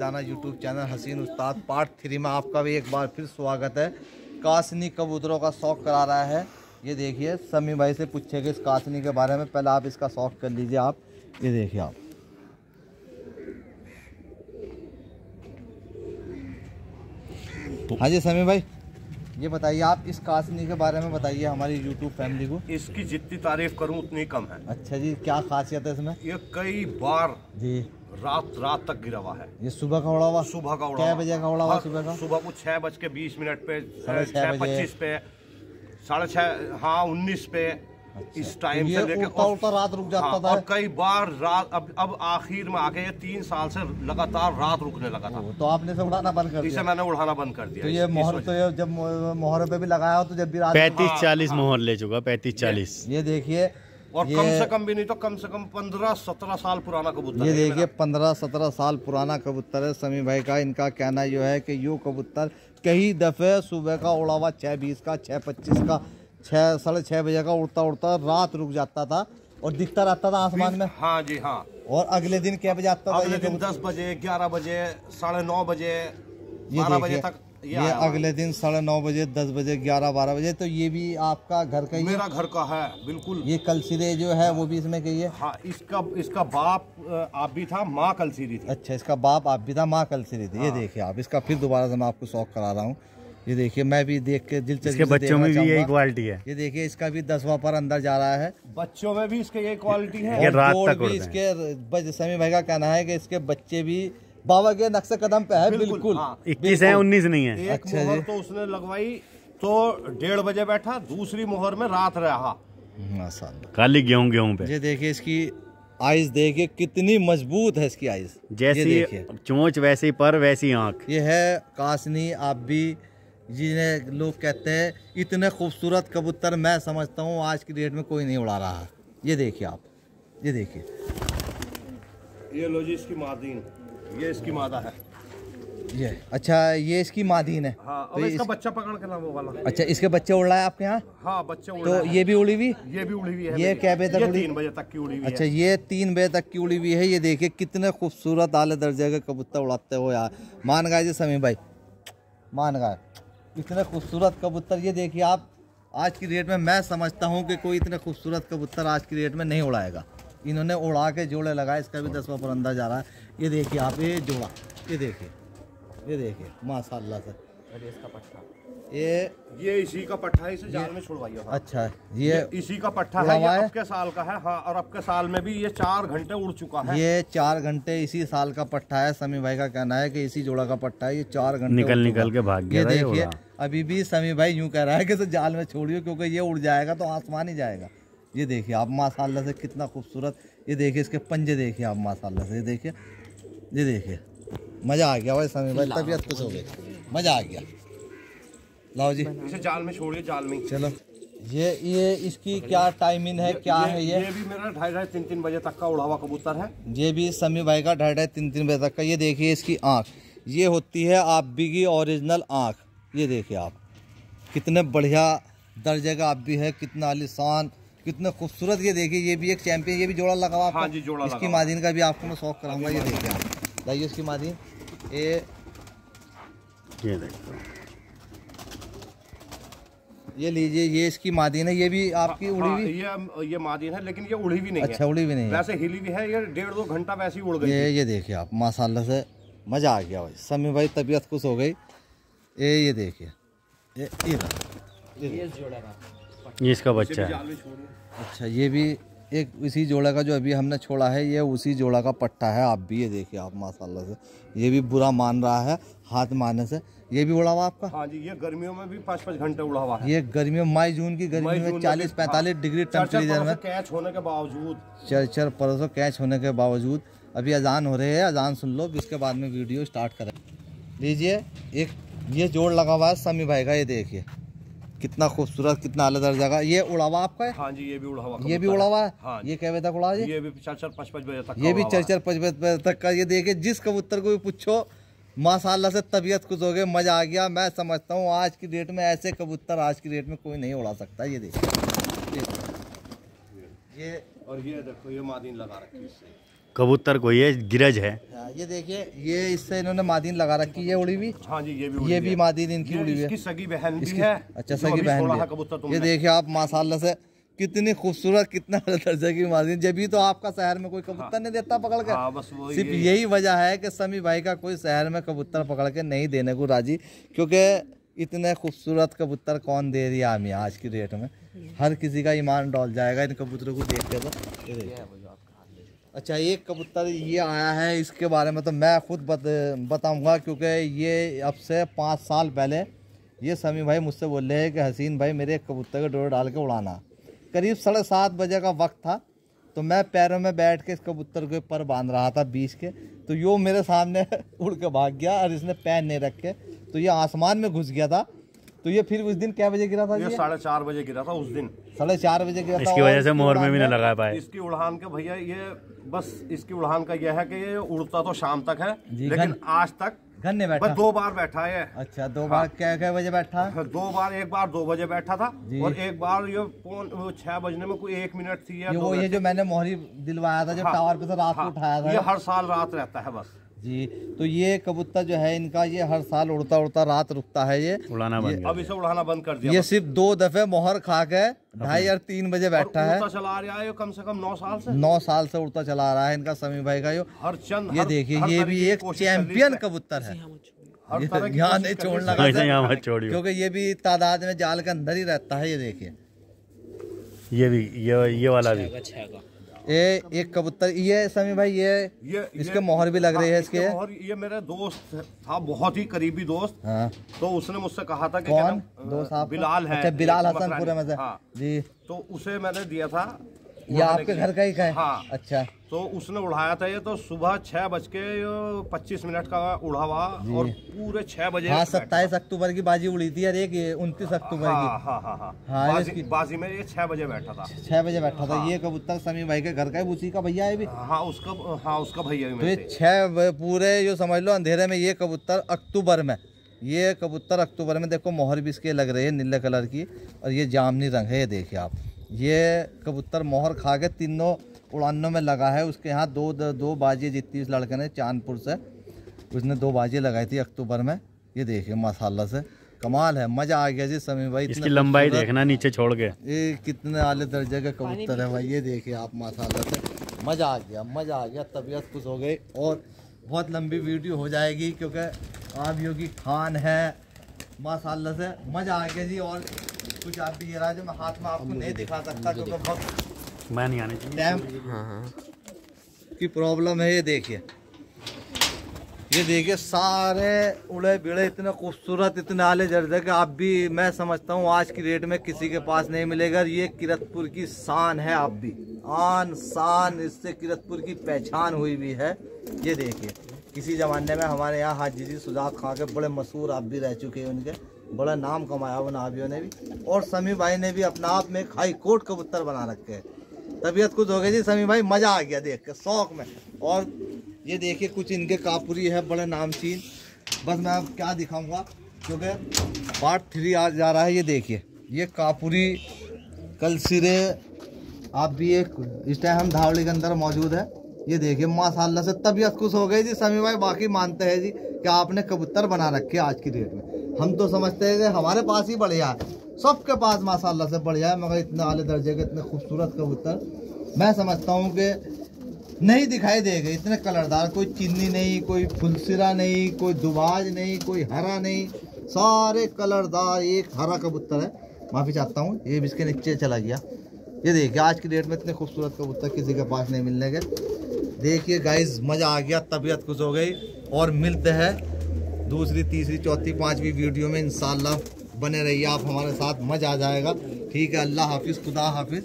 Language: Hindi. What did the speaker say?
जाना यूट्यूब चैनल हसीन उस्ताद पार्ट थ्री में आपका भी एक बार फिर स्वागत है। कासनी कबूतरों का शौक करा रहा है। ये देखिए समी भाई से पूछेगा इस कासनी के बारे में। पहले आप इसका शौक कर लीजिए आप। ये देखिए आप। हाँ जी समी भाई। ये बताइए आप इस कासनी के बारे में बताइए हमारी यूट्यूब फैमिली को। इसकी जितनी तारीफ़ करूँ उतनी कम है। अच्छा जी क्या खासियत है इसमें? ये कई बार जी। रात रात तक गिरा हुआ है। ये सुबह का उड़ा हुआ? सुबह का उड़ा। बजे का उड़ा हुआ सुबह का? सुबह को छह बज के बीस मिनट पे छह। पच्चीस पे साढ़े छः हाँ उन्नीस पे। इस टाइम से लेके उड़ता और- उड़ता रात रुक जाता हाँ, था। और कई बार रात अब अब आखिर में आके ये तीन साल से लगातार रात रुकने लगा था। तो आपने इसे उड़ाना बंद कर इसे दिया। मैंने उड़ाना बंद कर दिया तो ये मोहर तो ये जब मोहर पे भी लगाया हो तो जब भी रात पैंतीस चालीस मोहर ले चुका पैंतीस चालीस। ये देखिए और कम से कम भी नहीं तो कम से कम पंद्रह सत्रह साल पुराना कबूतर ये है देखिए पंद्रह सत्रह साल पुराना कबूतर है। समी भाई का इनका कहना यो है कि यो कबूतर कई दफे सुबह का उड़ा हुआ छः बीस का छः पच्चीस का छः साढ़े छः बजे का उड़ता उड़ता रात रुक जाता था और दिखता रहता था आसमान में। हाँ जी हाँ। और अगले दिन क्या बजे आता था? अगले ये दिन दस बजे ग्यारह बजे साढ़े नौ बजे ये बारह बजे तक ये, ये। अगले दिन साढ़े नौ बजे दस बजे ग्यारह बारह बजे तो ये भी आपका घर का ही मेरा घर का है बिल्कुल। ये कलसिरे जो है वो भी इसमें कही है? हाँ इसका इसका बाप आप भी था माँ कलसीरी थी। अच्छा इसका बाप आप भी था माँ कलसिरी थी। ये हाँ। देखिए आप इसका फिर दोबारा से मैं आपको शौक करा रहा हूँ। ये देखिए मैं भी देख के दिलचस्पी इसके बच्चों में भी यही क्वालिटी है। ये देखिए इसका भी दसवा पर अंदर जा रहा है। बच्चों में भी इसके यही क्वालिटी है। ये रात तक भी इसके समी भाई का कहना है कि इसके बच्चे भी बाबा के नक्शे कदम पे है बिल्कुल, हाँ। इक्कीस है उन्नीस नहीं है। अच्छा जी। तो उसने लगवाई तो डेढ़ बजे बैठा दूसरी मोहर में रात रहा। माशाल्लाह। खाली गेहूँ गेहूँ पे। ये देखिए इसकी आइज़ देखिए कितनी मज़बूत है इसकी आइज़ ये जैसी देखिए। चोंच वैसी पर वैसी आँख। ये है कासनी आप भी जिन्हें लोग कहते हैं इतने खूबसूरत कबूतर मैं समझता हूँ आज की डेट में कोई नहीं उड़ा रहा। ये देखिए आप ये देखिए। ये लो जी इसकी मादीन। ये इसकी मादा है। ये अच्छा ये इसकी मादीन है। हाँ तो इसका इस- बच्चा पकड़ के ना वो वाला। अच्छा इसके बच्चे उड़ रहा है आपके यहाँ? हाँ बच्चे उड़ तो हैं। ये भी उड़ी हुई? ये भी उड़ी हुई है ये। क्या बजे तक उड़ी? तीन बजे तक की उड़ी हुई अच्छा ये तीन बजे तक की उड़ी हुई है। ये देखिए कितने खूबसूरत आले दर्जे के कबूतर उड़ाते हो यार। मान गए जी समी भाई। मान गए। इतने खूबसूरत कबूतर। ये देखिए आप, आज की डेट में मैं समझता हूँ कि कोई इतने खूबसूरत कबूतर आज की डेट में नहीं उड़ाएगा। इन्होंने उड़ा के जोड़े लगाए, इसका भी दसवा पर अंदर जा रहा है। ये देखिए आप, ये जोड़ा, ये देखिए ये देखिए माशाला से। ये ये इसी का पट्टा है इसे जाल में छुड़वाइए हाँ। अच्छा ये ये इसी का पट्टा है ये है? अब के साल का है हाँ और अब के साल में भी ये चार घंटे उड़ चुका है। ये चार घंटे इसी साल का पट्टा है समी भाई का कहना है कि इसी जोड़ा का पट्टा है ये चार घंटे निकल निकल के भाग गया ये देखिए अभी भी समी भाई यूँ कह रहा है कि जाल में छोड़ियो क्योंकि ये उड़ जाएगा तो आसमान ही जाएगा। ये देखिए आप माशाला से कितना खूबसूरत ये देखिए इसके पंजे देखिए आप माशाला से ये देखिए ये देखिए मज़ा आ गया भाई समी भाई तबीयत खुश हो। गई। मज़ा आ गया। लाओ जी। इसे जाल में छोड़िए जाल में। चलो। ये ये इसकी क्या टाइमिंग है क्या ये, है ये? ये भी मेरा ढाई ढाई तीन तीन बजे तक का उड़ा हुआ कबूतर है। ये भी समी भाई का ढाई ढाई तीन तीन बजे तक का। ये देखिए इसकी आँख। ये होती है आप भी की ओरिजिनल आँख। ये देखिए आप। कितने बढ़िया दर्जे का आप भी है कितना आलिशान कितने खूबसूरत। ये देखिए ये भी एक चैंपियन ये भी जोड़ा लगा हुआ? हाँ जी, जोड़ा इसकी। मादीन का भी आपको मैं शौक कराऊँगा। ये देखिए आप। लाइए इसकी मादीन। ये ये देखो। ये लीजिए ये इसकी मादीन है ये भी आपकी उड़ी हाँ, हुई? ये ये मादीन है लेकिन ये उड़ी भी नहीं अच्छा है उड़ी भी नहीं है। वैसे हिली भी है ये डेढ़ दो घंटा वैसे ही उड़ गई ये ये देखिए आप माशाला से मज़ा आ गया भाई। समी भाई तबीयत खुश हो गई। ये ये देखिए ये ये इसका बच्चा है। अच्छा ये भी एक इसी जोड़ा का जो अभी हमने छोड़ा है ये उसी जोड़ा का पट्टा है। आप भी ये देखिए आप माशाल्लाह से। ये भी बुरा मान रहा है हाथ मारने से। ये भी उड़ा हुआ आपका? हाँ जी ये गर्मियों में भी पाँच पाँच घंटे उड़ा हुआ है। ये गर्मियों मई जून की गर्मी में चालीस पैंतालीस हाँ, डिग्री चार- चार टेम्परेचर में। कैच होने के बावजूद। चर चर परसों कैच होने के बावजूद। अभी अजान हो रहे है अजान सुन लो इसके बाद में वीडियो स्टार्ट करें। लीजिए एक ये जोड़ लगा हुआ है समी भाई का ये देखिए। कितना खूबसूरत कितना आला दर्जा जगह ये उड़ावा आपका है? हाँ जी ये भी उड़ावा ये भी उड़ावा है? हाँ ये क्या बजे तक उड़ा जी। ये भी चार चार पाँच पाँच बजे तक ये का भी चर चर पच बजे तक का। ये देखिए जिस कबूतर को भी पूछो माशाल्लाह से तबीयत खुश हो गई मज़ा आ गया। मैं समझता हूँ आज की डेट में ऐसे कबूतर आज की डेट में कोई नहीं उड़ा सकता। ये देखिए ये और ये देखो ये मादीन लगा रखी है कबूतर को ये गिरज है। हाँ, ये देखिए ये इससे इन्होंने मादीन लगा रखी है उड़ी हुई। हाँ जी ये भी ये भी है। मादीन इनकी ये उड़ी हुई है। सगी बहन भी है अच्छा सगी बहन भी है। है। कबूतर ये देखिए आप माशाल्लाह से कितनी खूबसूरत कितना दर्जे की मादीन। जब भी तो आपका शहर में कोई कबूतर नहीं देता पकड़ के। हाँ बस वो सिर्फ़ ये यही वजह है कि समी भाई का कोई शहर में कबूतर पकड़ के नहीं देने को राज़ी क्योंकि इतने खूबसूरत कबूतर कौन दे रही है हमें आज की डेट में? हर किसी का ईमान डोल जाएगा इन कबूतरों को देख के तो। ये देखिए। अच्छा एक कबूतर ये आया है इसके बारे में तो मैं खुद बत, बताऊँगा क्योंकि ये अब से पाँच साल पहले ये समी भाई मुझसे बोल रहे हैं कि हसीन भाई मेरे एक कबूतर के डोर डाल के उड़ाना। करीब साढ़े सात बजे का वक्त था तो मैं पैरों में बैठ के इस कबूतर के ऊपर बाँध रहा था बीच के तो यो मेरे सामने उड़ के भाग गया और इसने पैर नहीं रखे तो ये आसमान में घुस गया था। तो ये फिर उस दिन क्या बजे गिरा था ये ये? साढ़े चार बजे गिरा था उस दिन। साढ़े चार बजे गिरा था इसकी वजह से मोहर में भी न लगा पाए। इसकी उड़ान के भैया ये बस इसकी उड़ान का यह है कि ये उड़ता तो शाम तक है लेकिन आज तक बस बैठा। दो बार बैठा है अच्छा दो बार क्या क्या बजे बैठा? दो बार एक बार दो बजे बैठा था और एक बार ये फ़ोन छह बजने में कोई एक मिनट थी या ये वो ये जो मैंने मोहरी दिलवाया था जो हाँ, टावर पे से रात को हाँ, उठाया था। ये हर साल रात रहता है बस। जी तो ये कबूतर जो है इनका ये हर साल उड़ता उड़ता रात रुकता है ये। उड़ाना बंद अब इसे उड़ाना बंद कर दिया। ये सिर्फ़ दो दफे मोहर खा के ढाई और तीन बजे बैठा है। चला रहा है कम से कम नौ साल से। नौ साल से उड़ता चला रहा है इनका समी भाई का यो। हर चंद ये देखिए ये भी एक चैंपियन कबूतर है। हर ये तरह की यहाँ नहीं छोड़ना है। क्योंकि ये भी तादाद में जाल के अंदर ही रहता है ये देखिए। ये भी ये ये वाला भी। ये एक कबूतर ये समी भाई ये ये इसके मोहर भी लग रही है हाँ, इसके। मोहर ये मेरा दोस्त था बहुत ही करीबी दोस्त। हाँ। तो उसने मुझसे कहा था कि कौन? दोस्त आप बिलाल है अच्छा बिलाल हसन हसनपुरे में हाँ। जी। तो उसे मैंने दिया था ये आपके घर का ही है हाँ। अच्छा। तो उसने उड़ाया था ये तो सुबह छह बज के पच्चीस मिनट का उड़ा हुआ और पूरे छह बजे हाँ सत्ताईस अक्टूबर की बाजी उड़ी थी और एक उनतीस अक्टूबर हाँ की हाँ हाँ। हाँ हाँ, बाजी, बाजी में ये छह बजे बैठा था। छह बजे बैठा था। ये कबूतर समी भाई के घर का है उसी का भैया है भी। हाँ उसका हाँ उसका भैया भी तो ये छह पूरे जो समझ लो अंधेरे में ये कबूतर अक्टूबर में ये कबूतर अक्टूबर में देखो मोहर भी इसके लग रही है नीले कलर की और ये जामनी रंग है ये देखिए आप। ये कबूतर मोहर खा के तीनों उड़ानों में लगा है। उसके यहाँ दो दो, दो बाजी जीती इस लड़के ने चांदपुर से। उसने दो बाजी लगाई थी अक्टूबर में। ये देखिए माशाल्लाह से। कमाल है मज़ा आ गया जी समी भाई। इसकी लंबाई देखना नीचे छोड़ के। ये कितने आले दर्जे का कबूतर है भाई। ये देखिए आप माशाल्लाह से। मज़ा आ गया मज़ा आ गया तबीयत खुश हो गई। और बहुत लंबी वीडियो हो जाएगी क्योंकि आप योगी खान है। माशाल्लाह से मज़ा आ गया जी। और कुछ आप भी ये रहा जो मैं हाथ में आपको नहीं दिखा सकता क्योंकि बहुत मैं नहीं आने चाहिए। टाइम की प्रॉब्लम है ये देखिए। ये देखिए सारे उड़े बिड़े इतने खूबसूरत इतने आले दर्जे के आप भी मैं समझता हूँ आज की डेट में किसी के पास नहीं मिलेगा ये किरतपुर की शान है आप भी। आन शान इससे किरतपुर की पहचान हुई भी है। ये देखिए किसी ज़माने में हमारे यहाँ हाजी जी सुजात खां के बड़े मशहूर आप भी रह चुके हैं उनके। बड़ा नाम कमाया उन आबियों ने भी। और समी भाई ने भी अपना आप में एक हाई कोर्ट कबूतर बना रखे हैं। तबीयत कुछ हो गई जी समी भाई, मज़ा आ गया देख के, शौक में। और ये देखिए, कुछ इनके कापुरी है, बड़े नामचीन। बस मैं अब क्या दिखाऊँगा, क्योंकि पार्ट थ्री आ जा रहा है, ये देखिए। ये कापुरी, कल सिरे, आप भी एक, इस टाइम हम धावड़ी के अंदर मौजूद है। ये देखिए माशाला से तबीयत खुश हो गई जी समी भाई, बाकी मानते हैं जी कि आपने कबूतर बना रखे आज की डेट में। हम तो समझते हैं कि हमारे पास ही बढ़िया है। सबके पास माशाल्लाह से बढ़िया है, मगर इतने आले दर्जे के, इतने खूबसूरत कबूतर। मैं समझता हूँ कि नहीं दिखाई देगा, इतने कलरदार, कोई चीनी नहीं, कोई फुलसिरा नहीं, कोई दुबाज नहीं, कोई हरा नहीं, सारे कलरदार एक हरा कबूतर है। माफ़ी चाहता हूँ, ये भी इसके नीचे चला गया। ये देखिए, आज की डेट में इतने खूबसूरत कबूतर किसी के पास नहीं मिलने के। देखिए गाइज़ मज़ा आ गया, तबीयत खुश हो गई, और मिलते हैं दूसरी, तीसरी, चौथी, पाँचवीं वीडियो में, इंशाल्लाह। बने रहिए आप हमारे साथ मज़ा आ जाएगा। ठीक है अल्लाह हाफिज़ खुदा हाफिज़।